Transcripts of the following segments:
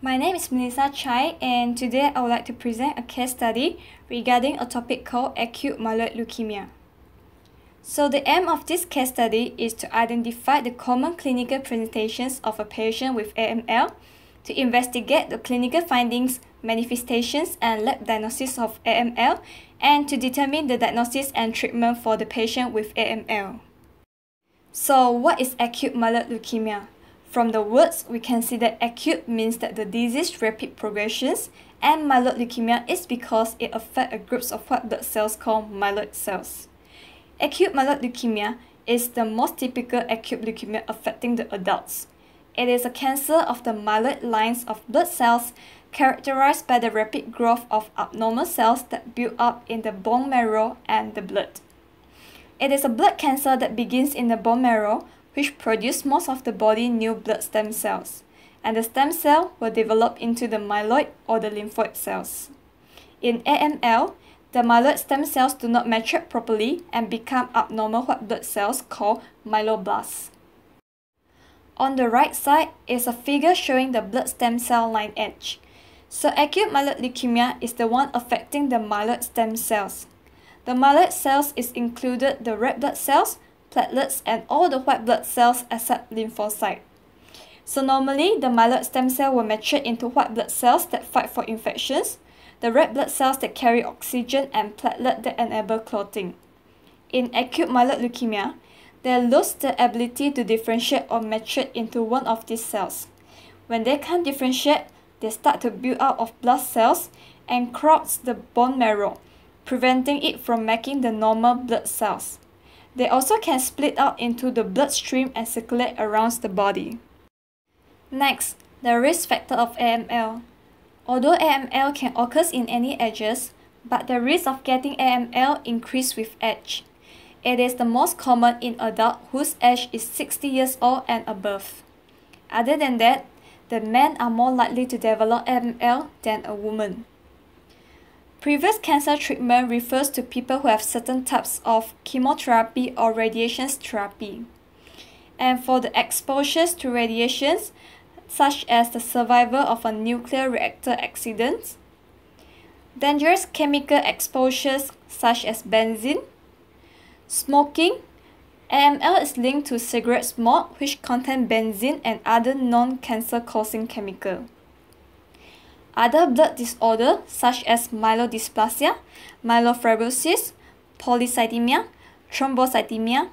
My name is Melissa Chai and today I would like to present a case study regarding a topic called acute myeloid leukemia. So the aim of this case study is to identify the common clinical presentations of a patient with AML, to investigate the clinical findings, manifestations and lab diagnosis of AML, and to determine the diagnosis and treatment for the patient with AML. So what is acute myeloid leukemia? From the words, we can see that acute means that the disease rapid progressions and myeloid leukemia is because it affects a group of white blood cells called myeloid cells. Acute myeloid leukemia is the most typical acute leukemia affecting the adults. It is a cancer of the myeloid lines of blood cells characterized by the rapid growth of abnormal cells that build up in the bone marrow and the blood. It is a blood cancer that begins in the bone marrow which produce most of the body new blood stem cells, and the stem cell will develop into the myeloid or the lymphoid cells. In AML, the myeloid stem cells do not mature properly and become abnormal white blood cells called myeloblasts. On the right side is a figure showing the blood stem cell lineage. So acute myeloid leukemia is the one affecting the myeloid stem cells. The myeloid cells is included the red blood cells, platelets, and all the white blood cells except lymphocyte. So normally, the myeloid stem cell will mature into white blood cells that fight for infections, the red blood cells that carry oxygen, and platelet that enable clotting. In acute myeloid leukemia, they lose the ability to differentiate or mature into one of these cells. When they can't differentiate, they start to build out of blood cells and crowd the bone marrow, preventing it from making the normal blood cells. They also can split out into the bloodstream and circulate around the body. Next, the risk factor of AML. Although AML can occur in any ages, but the risk of getting AML increase with age. It is the most common in adults whose age is 60 years old and above. Other than that, the men are more likely to develop AML than a woman. Previous cancer treatment refers to people who have certain types of chemotherapy or radiation therapy. And for the exposures to radiations, such as the survival of a nuclear reactor accident, dangerous chemical exposures such as benzene, smoking, AML is linked to cigarette smoke which contain benzene and other non-cancer causing chemical. Other blood disorders such as myelodysplasia, myelofibrosis, polycythemia, thrombocythemia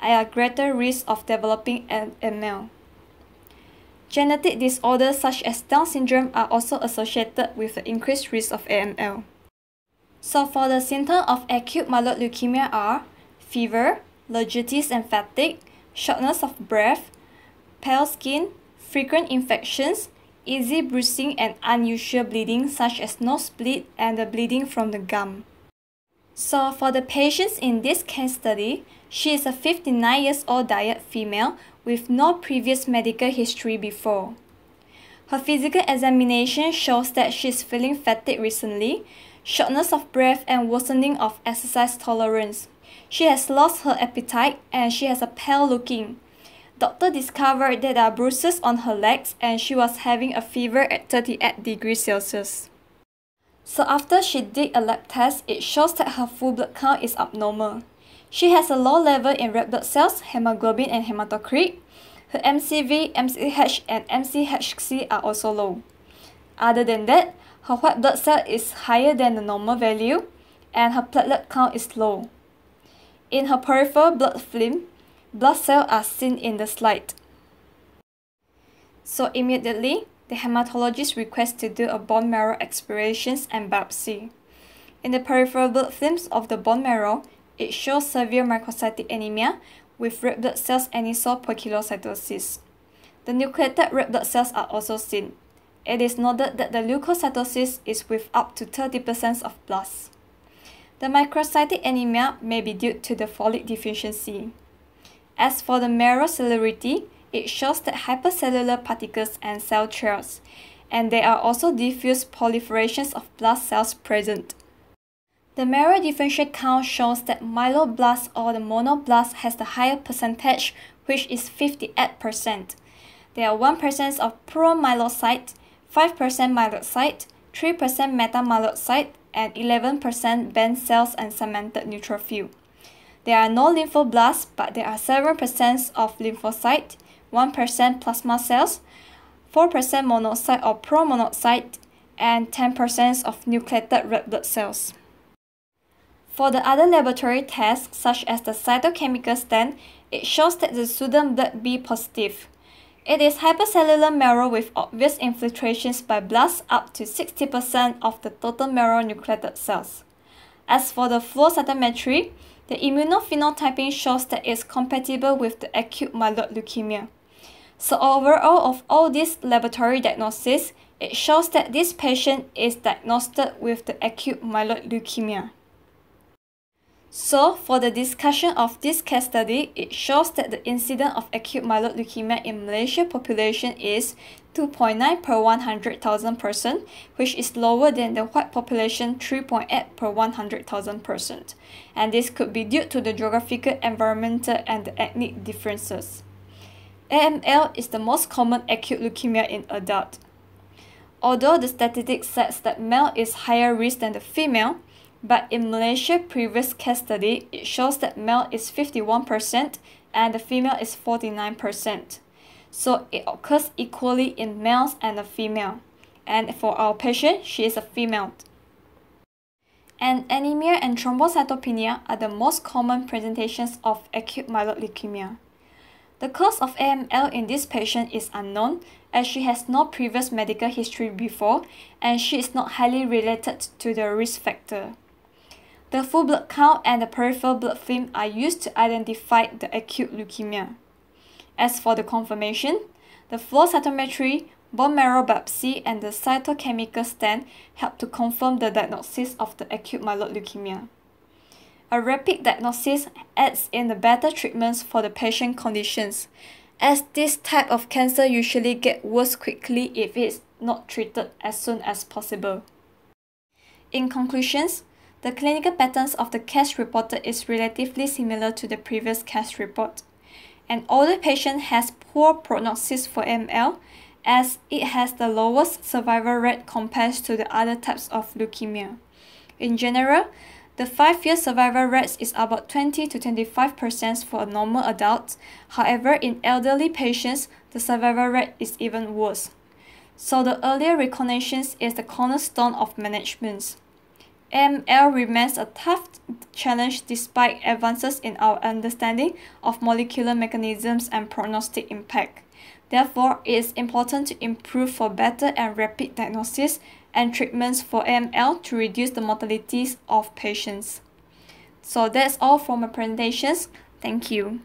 are at greater risk of developing AML. Genetic disorders such as Down syndrome are also associated with the increased risk of AML. So for the symptoms of acute myeloid leukemia are fever, logitis and fatigue, shortness of breath, pale skin, frequent infections, easy bruising and unusual bleeding such as nosebleed and the bleeding from the gum. So for the patients in this case study, she is a 59 years old diet female with no previous medical history before. Her physical examination shows that she is feeling fatigue recently, shortness of breath and worsening of exercise tolerance. She has lost her appetite and she has a pale looking. Doctor discovered that there are bruises on her legs and she was having a fever at 38 degrees Celsius. So after she did a lab test, it shows that her full blood count is abnormal. She has a low level in red blood cells, hemoglobin and hematocrit. Her MCV, MCH and MCHC are also low. Other than that, her white blood cell is higher than the normal value and her platelet count is low. In her peripheral blood film, blood cells are seen in the slide. So immediately, the hematologist requests to do a bone marrow aspirations and biopsy. In the peripheral blood films of the bone marrow, it shows severe microcytic anemia with red blood cells anisopoikilocytosis. The nucleated red blood cells are also seen. It is noted that the leukocytosis is with up to 30% of blast. The microcytic anemia may be due to the folate deficiency. As for the marrow cellularity, it shows that hypercellular particles and cell trails, and there are also diffuse proliferations of blast cells present. The marrow differential count shows that myeloblast or the monoblast has the higher percentage, which is 58%. There are 1% of promyelocyte, 5% myelocyte, 3% metamyelocyte, and 11% band cells and segmented neutrophil. There are no lymphoblasts, but there are 7% of lymphocyte, 1% plasma cells, 4% monocyte or promonocyte, and 10% of nucleated red blood cells. For the other laboratory tests, such as the cytochemical stain, it shows that the Sudan black B positive. It is hypercellular marrow with obvious infiltrations by blasts up to 60% of the total marrow nucleated cells. As for the flow cytometry, the immunophenotyping shows that it is compatible with the acute myeloid leukemia. So overall of all these laboratory diagnoses, it shows that this patient is diagnosed with the acute myeloid leukemia. So, for the discussion of this case study, it shows that the incidence of acute myeloid leukemia in Malaysia population is 2.9 per 100,000 person, which is lower than the white population 3.8 per 100,000 person. And this could be due to the geographical, environmental, and ethnic differences. AML is the most common acute leukemia in adult. Although the statistics says that male is higher risk than the female, but in Malaysia previous case study, it shows that male is 51% and the female is 49%. So it occurs equally in males and a female. And for our patient, she is a female. And anemia and thrombocytopenia are the most common presentations of acute myeloid leukemia. The cause of AML in this patient is unknown as she has no previous medical history before and she is not highly related to the risk factor. The full blood count and the peripheral blood film are used to identify the acute leukemia. As for the confirmation, the flow cytometry, bone marrow biopsy, and the cytochemical stain help to confirm the diagnosis of the acute myeloid leukemia. A rapid diagnosis adds in the better treatments for the patient conditions, as this type of cancer usually get worse quickly if it is not treated as soon as possible. In conclusions, the clinical patterns of the case reported is relatively similar to the previous case report. An older patient has poor prognosis for ML as it has the lowest survival rate compared to the other types of leukemia. In general, the 5-year survival rate is about 20 to 25% for a normal adults. However, in elderly patients, the survival rate is even worse. So the earlier recognition is the cornerstone of management. AML remains a tough challenge despite advances in our understanding of molecular mechanisms and prognostic impact. Therefore, it is important to improve for better and rapid diagnosis and treatments for AML to reduce the mortalities of patients. So that's all for my presentations. Thank you.